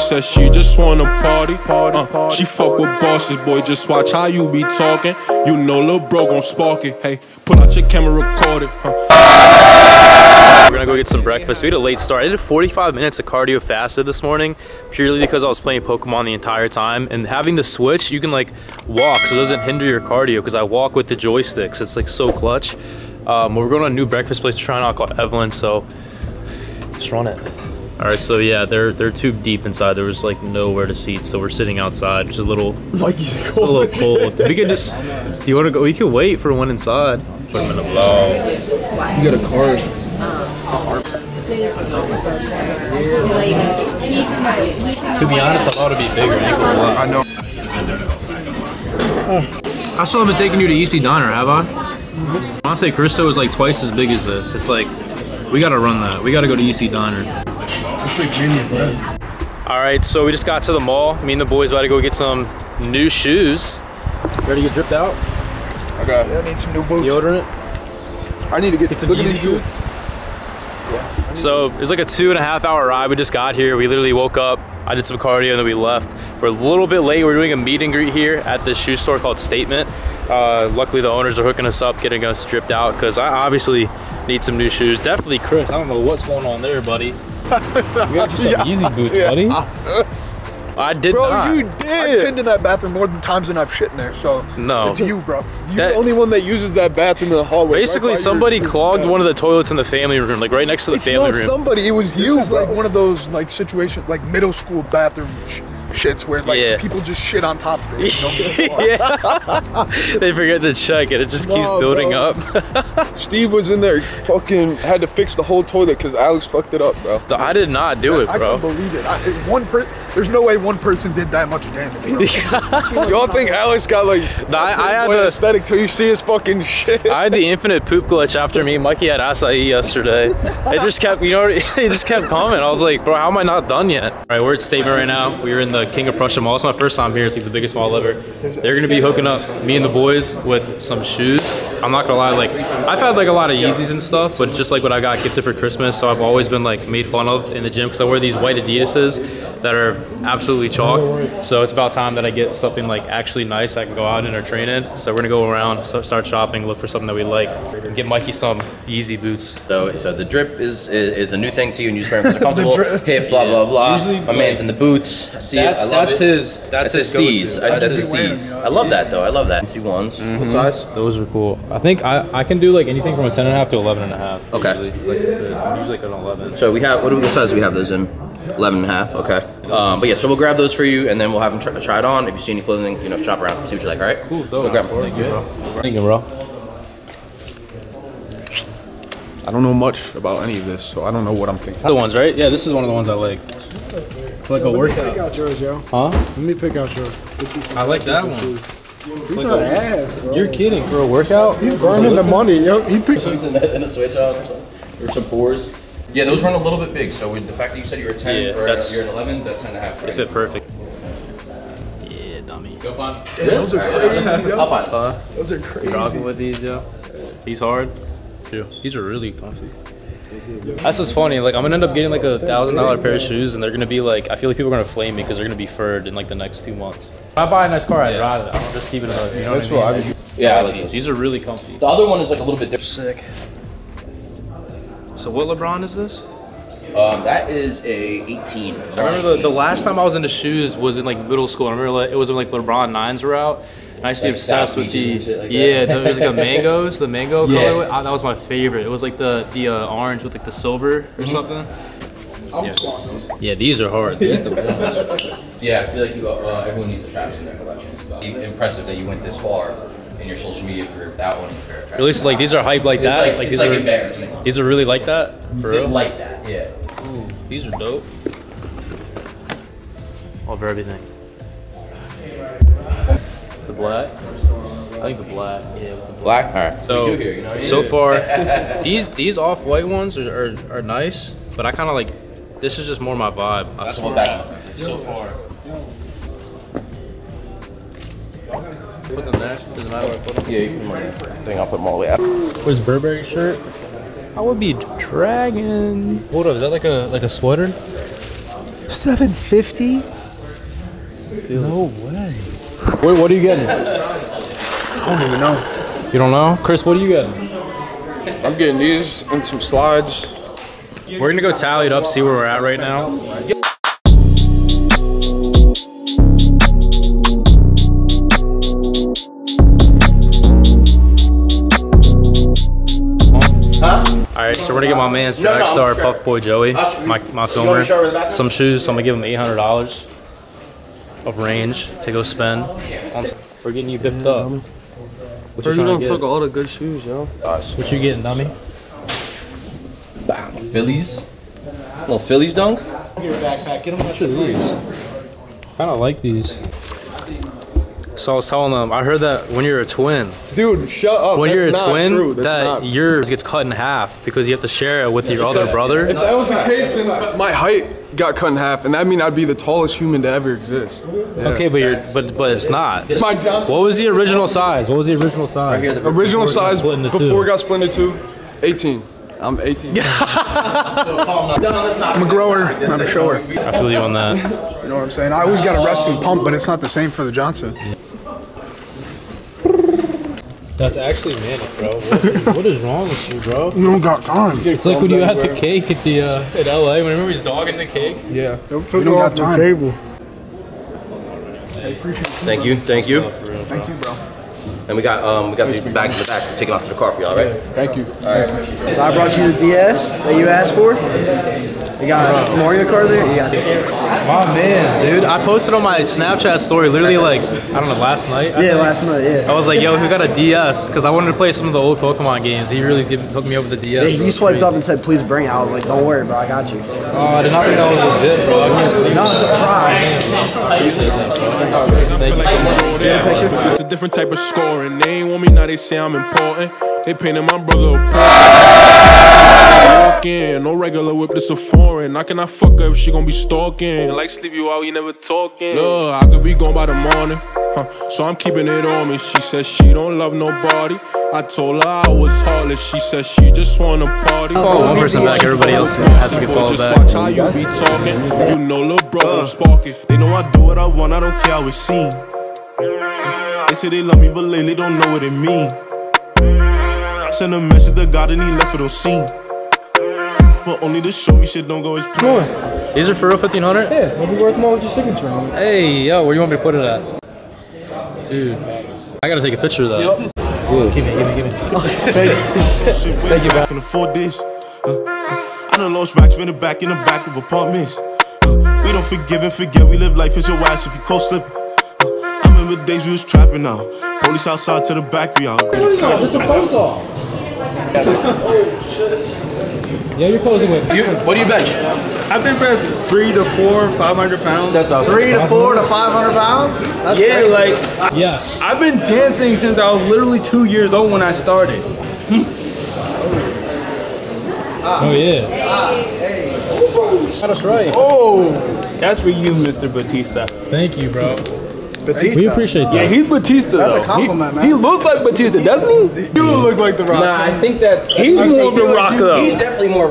said she just wanna party. Uh, she fuck with bosses, boy. Just watch how you be talking. You know, lil' bro gon' spark it. Hey, pull out your camera, record it. Huh. We're gonna go get some breakfast. We had a late start. I did 45 minutes of cardio fasted this morning purely because I was playing Pokemon the entire time. And having the Switch, you can like walk so it doesn't hinder your cardio because I walk with the joysticks. It's like so clutch. Um, we're going to a new breakfast place to try out called Evelyn, so just run it. All right, so yeah, they're they're too deep inside. There was like nowhere to seat, so we're sitting outside, which is a little, it's a little cold. We could just, do you want to go? We could wait for one inside. Put them in a blow. You got a card. To be honest, I thought it'd be bigger. ain't gonna lie. I know. I still haven't taken you to EC Diner, have I? Mm-hmm. Monte Cristo is like twice as big as this. It's like, we gotta run that. We gotta go to EC Diner. It's like premium bread. All right, so we just got to the mall. Me and the boys about to go get some new shoes. Ready to get dripped out? I got. I need some new boots. Deodorant? I need to get, Get some look at these boots? boots. So it was like a two and a half hour ride. We just got here. We literally woke up. I did some cardio and then we left. We're a little bit late. We're doing a meet and greet here at this shoe store called Statement. Uh, luckily, the owners are hooking us up, getting us stripped out because I obviously need some new shoes. Definitely, Chris. I don't know what's going on there, buddy. We got you some Yeezy boots, buddy. I did not. Bro, you did. I've been in that bathroom more than times than I've shit in there. So No. it's you, bro. You're That- the only one that uses that bathroom in the hallway. Basically, somebody clogged one of the toilets in the family room, like right next to the It's family not room. somebody. It was This you, is bro. like one of those like situations, like middle school bathroom sh- shits where like Yeah. people just shit on top of it. You know, yeah. they forget to check it. It just keeps building bro. up. Steve was in there, fucking had to fix the whole toilet because Alex fucked it up, bro. I did not do it, bro. I can't believe it. I, one per, there's no way one person did that much damage. Bro. Y'all think Alex got like No, I- I had the- aesthetic till you see his fucking shit? I had the infinite poop glitch after me. and Mikey had acai yesterday. It just kept, you know, it just kept coming. I was like, bro, how am I not done yet? All right, we're at Statement right now. We are in the King of Prussia Mall. It's my first time here. It's like the biggest mall ever. They're gonna be hooking up me and the boys with some shoes. I'm not gonna lie, like I've had like a lot of Yeezys and stuff, but just like what I got gifted for Christmas, so I've always been like made fun of in the gym because I wear these white Adidas's that are absolutely chalk. So it's about time that I get something like actually nice I can go out in or train in. So we're gonna go around, start shopping, look for something that we like, and get Mikey some Yeezy boots. So, so the drip is, is is a new thing to you, and you just wear them because they're comfortable. drip. Hip, blah blah blah. Usually, My like- man's in the boots. I See it, That's I love that's it. his that's, That's his go-to. steez. I- That's his wearing steez. I love that though. I love that. C ones. What mm-hmm. size? Those are cool. I think I, I can do like anything from a 10 and a half to 11 and a half. Okay. Usually. Like, I'm usually like an 11. So we have what, do- what size do we have those in? 11 and a half. Okay. Um, but yeah, so we'll grab those for you, and then we'll have them try, try it on. If you see any clothing, you know, shop around, see what you like. All right. Cool, So dope. grab 'em. Thank you, bro. Thank you, bro. I don't know much about any of this, so I don't know what I'm thinking. The ones, right? Yeah, this is one of the ones I like. Like a Pick workout. out yours, yo. Huh? Let me pick out yours. Get you some I like that shoes. one. These are ass, bro. You're kidding. For a workout? He's burning the money, yo. He picked. Swings in a, in a switch on or something, or some fours. Yeah, those run a little bit big. So with the fact that you said you were 10 Yeah, or that's- you're an 11, that's 10 and a half. They Right? fit perfect. Yeah, dummy. Go find. those are crazy, yo. I'll find. Uh, Those are crazy. rocking with these, yo. These hard. Yeah. These are really comfy. That's what's funny. Like I'm gonna end up getting like a thousand dollar pair of shoes, and they're gonna be like, I feel like people are gonna flame me because they're gonna be furred in like the next two months. If I buy a nice car, I'd rather. I'll just keep it. A, you know what I mean? Yeah, I like these. these. These are really comfy. The other one is like a little bit different. Sick. So what LeBron is this? Um, that is a 18. I remember the, the last time I was into shoes was in like middle school. I remember like, it was when like LeBron nines were out. And I used to be Like obsessed with the Beaches and shit like that. yeah. There was like the mangoes, the mango Yeah. colorway. Ah, that was my favorite. It was like the the uh, orange with like the silver Mm-hmm. or something. I would squat those. Yeah, these are hard. These are the ones. Yeah, I feel like you, uh, everyone needs a Travis in their collection. Impressive that you went this far in your social media career without one of your favorite Travis. Really, so like these are hype like It's that. like, it's these like are embarrassing. these are really like that for real. Like that, yeah. Ooh, these are dope. All over everything. The black. I think the black. Yeah, with the black. Black? Alright. So, we do here, you know what so mean? far, these these off white ones are, are, are nice, but I kind of like. This is just more my vibe. I That's swear. what back so far. Put them there. Doesn't matter where I put them. Yeah, you can put them I think I'll put them all the way up. Where's Burberry shirt? I would be dragon. Hold up, is that like a like a sweater? Seven fifty? No way. What, what are you getting? I don't even know. You don't know? Chris, what are you getting? I'm getting these and some slides. We're gonna go tally it up, see where we're at right now. So we're gonna get my man's No, no, star, sure. Puff Boy Joey, Usher, my, my you wanna show her the filmer, some shoes. So I'm gonna give him $800 of range to go spend. On, we're getting you bipped up. What you, trying to get? all the good shoes, yo. What you getting, dummy? Phillies. Little Phillies dunk. Kind of like these. So I was telling them, I heard that when you're a twin, Dude, shut up. when That's you're a twin, that not- yours gets cut in half because you have to share it with your other brother. If that was the case, then my height got cut in half, and that mean I'd be the tallest human to ever exist. Yeah. Okay, but you're but but it's not. My Johnson. What was the original size? What was the original size? Original size before it got split into two, 18. I'm 18. I'm a grower, not a shower. I feel you on that. You know what I'm saying? I always got a resting pump, but it's not the same for the Johnson. That's actually manic, bro. What, what is wrong with you, bro? You don't got time. It's like when you had the cake at the uh, in LA. Remember his dog in the cake? Yeah. We don't got time. table. Thank you, thank you. Thank you, bro. And we got um we got the bags in the back. Take them out to the car for y'all, right? Thank you. All right. So I brought you the DS that you asked for. You got a Mario Kart there. You got My man, dude. I posted on my Snapchat story literally like I don't know last night. I yeah think. last night. Yeah. I was like, yo, who got a DS? Because I wanted to play some of the old Pokemon games. He really did hook me up with the DS. Yeah, bro. you swiped crazy. up and said, "Please bring it." I was like, "Don't worry, bro. I got you." Oh, I did not think that was legit, bro. I can't believe Not to pry. It's a different type of scoring. They ain't want me now, they say I'm important. They painted my brother a portrait. Walk in, no regular whip, this a foreign. I cannot fuck her if she gon' be stalking. Like sleep you out, you never talking. Look, I could be gone by the morning. Huh, so I'm keeping it on me. She says she don't love nobody. I told her I was heartless. She said she just wanna party. Follow one person back, everybody else has to get followed Just back. watch how you be talking. You know, little bro, uh, spark it. They know I do what I want. I don't care how it's seen. They say they love me, but lately don't know what it mean. I sent a message to God and he left it on scene. But only to show me shit don't go as planned. These are for real 1500? Yeah, maybe worth more with your signature on it. Hey, yo, where do you want me to put it at? Dude, I gotta take a picture of that. Give me, give me, give me. Shit, Thank you, I can afford this. Uh, I done lost racks, been the back in the back of apartments. Uh, we don't forgive and forget, we live life as your ass if you cold slipping. Uh, I remember days we was trapping out. Police outside to the back, we out. Yeah, you're posing with You, what do you bench? I've been pressed three to four, five hundred pounds. That's awesome. Three to four to five hundred pounds. That's yeah, crazy. like Yes. I've been dancing since I was literally two years old when I started. Oh, yeah. That's right. Oh, that's for you, Mr. Batista. Thank you, bro. Batista. We appreciate Yeah, he's Batista. That's a though. compliment, he, man. He looks like Batista, doesn't he? You look like the rock. Nah, I think that's. He's more of the rock though. He's definitely more.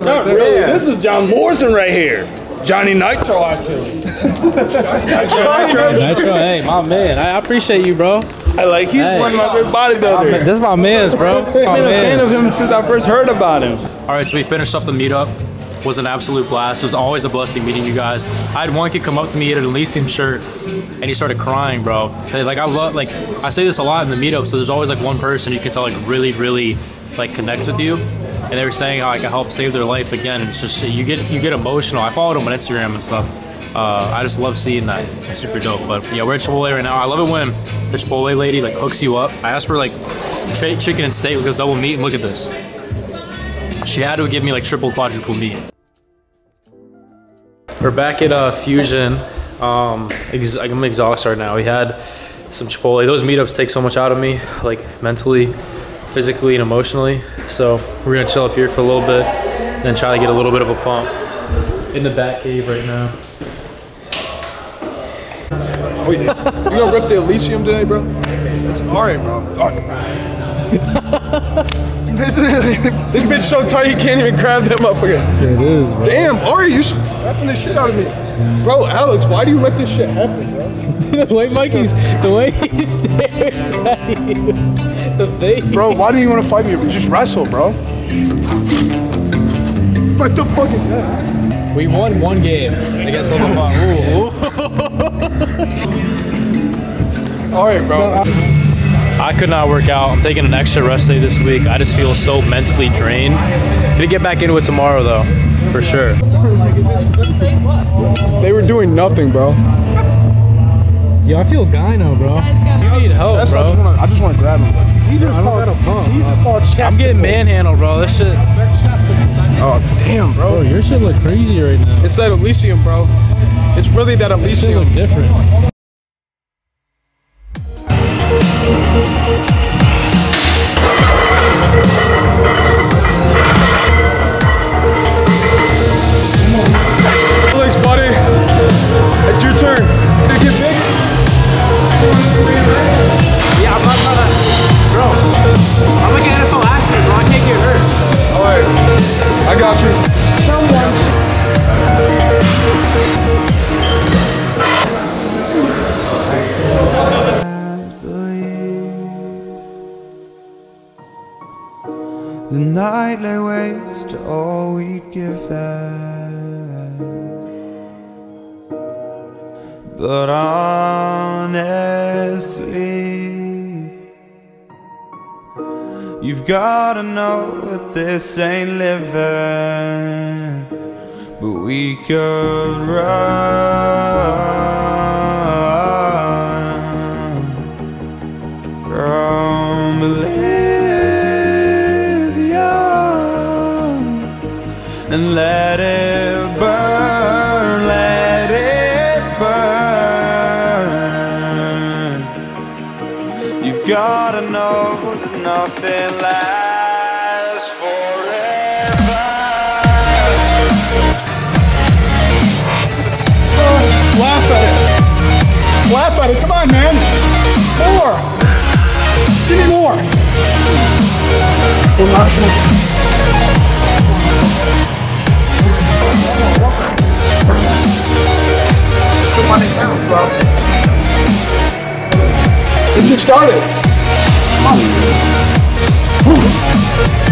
Not really. This is John Morrison right here. Johnny Nitro, actually. Nitro, hey, my man. I appreciate you, bro. I like he's Hey. one of my favorite bodybuilders. This is my man's, bro. I've been a fan of him since I first heard about him. All right, so we finished up the meetup. Was an absolute blast. It was always a blessing meeting you guys. I had one kid come up to me at an Elysium shirt, and he started crying, bro. Like I love, like I say this a lot in the meetup. So there's always like one person you can tell like really, really like connects with you. And they were saying how I could help save their life again. And it's just you get you get emotional. I followed him on Instagram and stuff. Uh, I just love seeing that. It's super dope. But yeah, we're at Chipotle right now. I love it when the Chipotle lady like hooks you up. I asked for like chicken and steak with double meat, and look at this. She had to give me like triple quadruple meat. We're back at uh, Fusion. Um, ex- I'm exhausted right now. We had some Chipotle. Those meetups take so much out of me, like mentally, physically, and emotionally. So we're gonna chill up here for a little bit, then try to get a little bit of a pump in the back cave right now. Wait, you gonna rip the Elysium today, bro? It's alright, bro. this bitch so tight you can't even grab that motherfucker. It is, bro. Damn, Ari, you slapping the shit out of me. Bro, Alex, why do you let this shit happen, bro? the way Mikey's, the way he stares at you, the face. Bro, why do you want to fight me? Just wrestle, bro. What the fuck is that? We won one game against level five. Ooh, ooh. All right, bro. I could not work out. I'm taking an extra rest day this week. I just feel so mentally drained. Gonna get back into it tomorrow though, for sure. They were doing nothing, bro. Yo, I feel gyno, bro. You need help, That's bro. I just wanna- I just want to grab him. These are I don't called, got a pump. these are called chest. I'm getting manhandled, bro. This shit. Oh, damn, bro. Bro, your shit looks crazy right now. It's that Elysium, bro. It's really that Shit Elysium. look different. Got you. The night lay waste to all we'd given. But honestly, you've gotta know that this ain't living. But we could run Laugh at it. Laugh at it. Come on, man. More. Give me more. Put money down, bro. It just started. Come on. Hold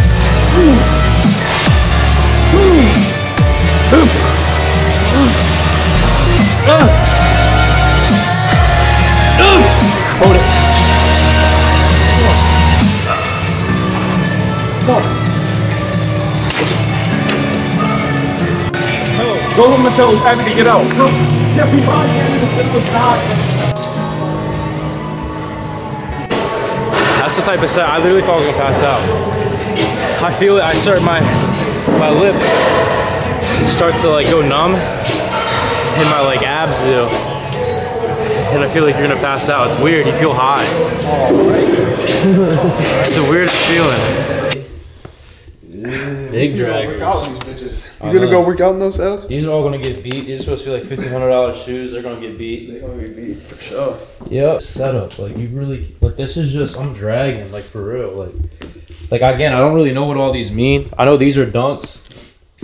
Go home and tell Abby to get out. That's the type of set I literally thought I was gonna pass out. I feel it. I start my my lip starts to like go numb, and my like abs do, and I feel like you're gonna pass out. It's weird. You feel high. it's the weirdest feeling. Big drag. Out these bitches. You gonna go work out in those abs? These are all gonna get beat. These are supposed to be like fifteen hundred dollars shoes. They're gonna get beat. They're gonna get beat for sure. Yep. Setup. Like you really like this is just I'm dragging like for real. Like like again, I don't really know what all these mean. I know these are dunks.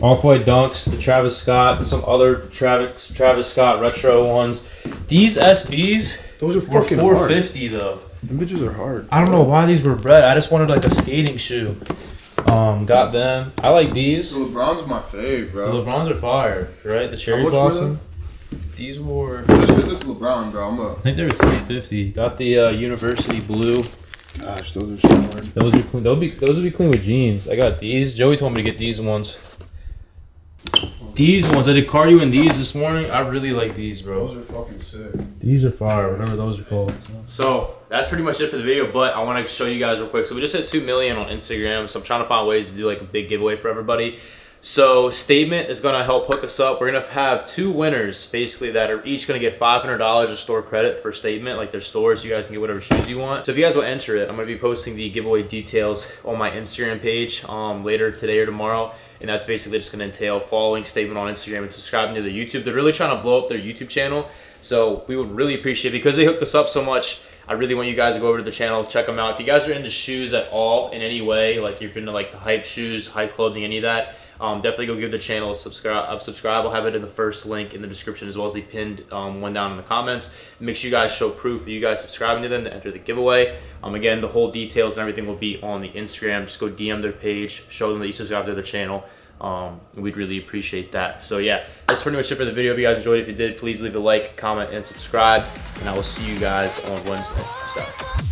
Off white dunks, the Travis Scott, some other Travis Travis Scott retro ones. These SBs Those are were fucking hard. 450 though. Them bitches are hard. I don't know why these were bred. I just wanted like a skating shoe. Um, got them. I like these. LeBron's my fave, The. LeBrons are fire, right? The cherry much blossom. These were. Just because it's LeBron, bro. I'm a. I think they were 350. Got the uh, university blue. Gosh, those are so hard. Those are clean. Those be those would be clean with jeans. I got these. Joey told me to get these ones. These ones. I did cardio in these this morning. I really like these, bro. Those are fucking sick. These are fire. Whatever those are called. So that's pretty much it for the video. But I want to show you guys real quick. So we just hit two million on Instagram. So I'm trying to find ways to do like a big giveaway for everybody. So Statement is gonna help hook us up. We're gonna have two winners basically that are each gonna get five hundred dollars of store credit for Statement, like their stores. You guys can get whatever shoes you want. So if you guys will enter it, I'm gonna be posting the giveaway details on my Instagram page um, later today or tomorrow. And that's basically just gonna entail following Statement on Instagram and subscribing to their YouTube. They're really trying to blow up their YouTube channel. So we would really appreciate it because they hooked us up so much. I really want you guys to go over to the channel, check them out. If you guys are into shoes at all in any way, like you're into like the hype shoes, hype clothing, any of that, um, definitely go give the channel a subscribe. A subscribe. I'll have it in the first link in the description as well as the pinned um, one down in the comments. Make sure you guys show proof of you guys subscribing to them to enter the giveaway. Um, again, the whole details and everything will be on the Instagram. Just go DM their page, show them that you subscribe to their channel. Um, we'd really appreciate that. So yeah, that's pretty much it for the video. If you guys enjoyed, if you did, please leave a like, comment, and subscribe. And I will see you guys on Wednesday. So.